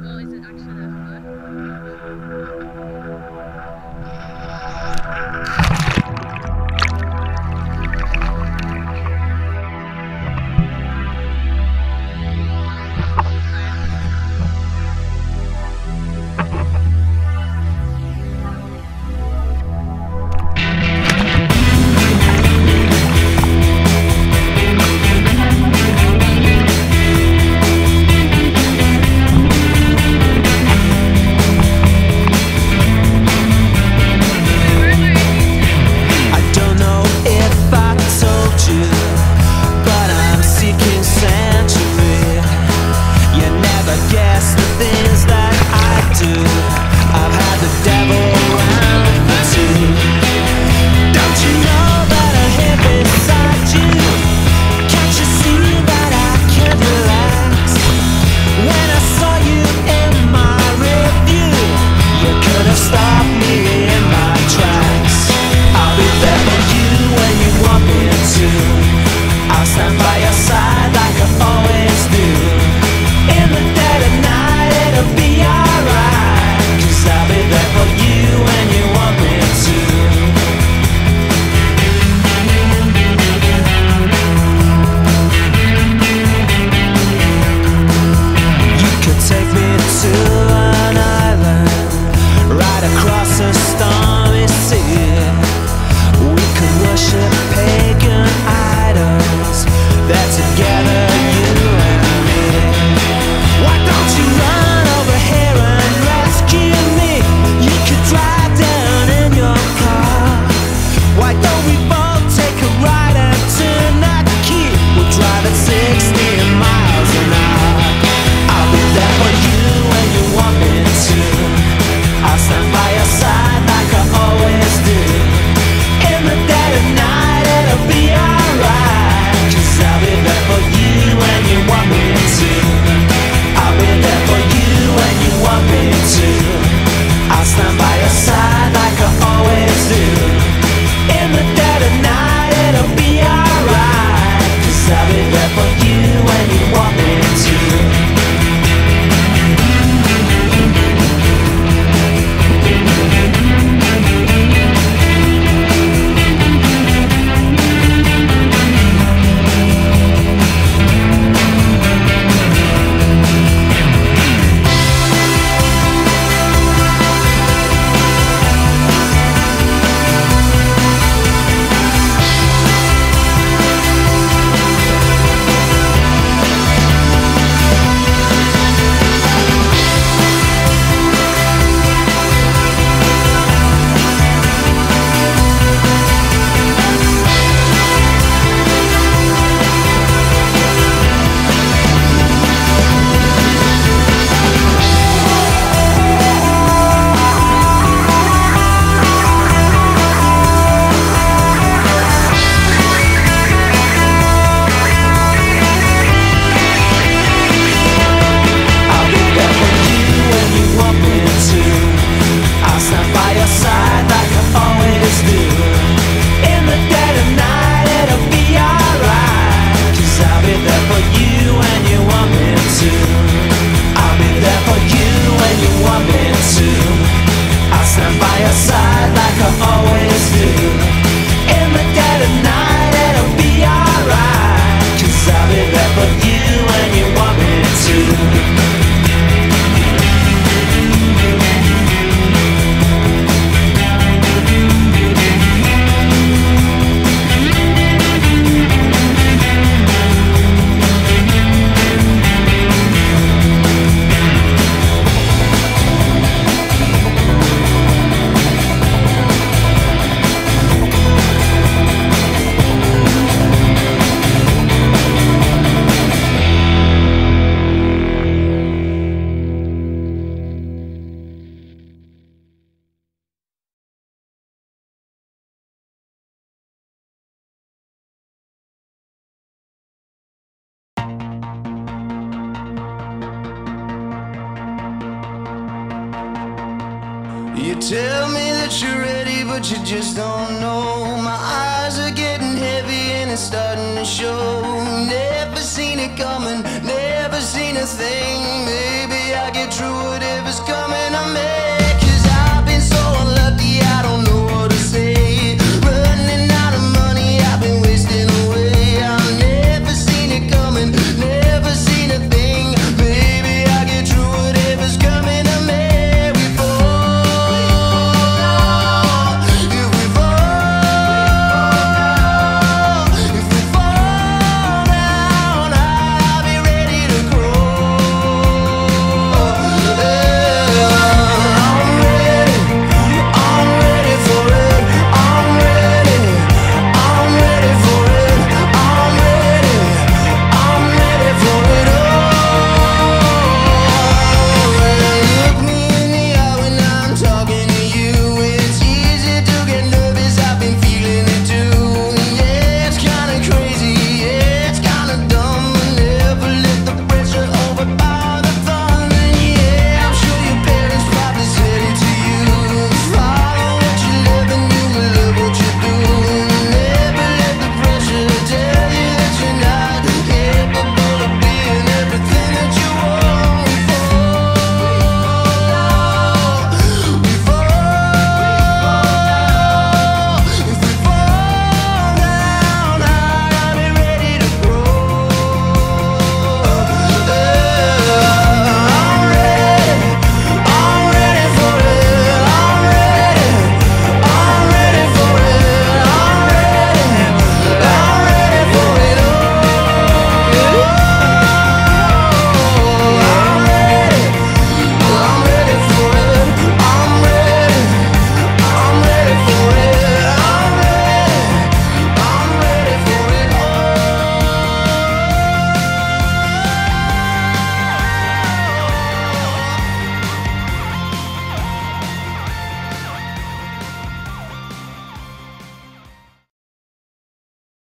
Well, is it actually that hard? side like I always You tell me that you're ready, but you just don't know. My eyes are getting heavy and it's starting to show. Never seen it coming, never seen a thing. Maybe I get through.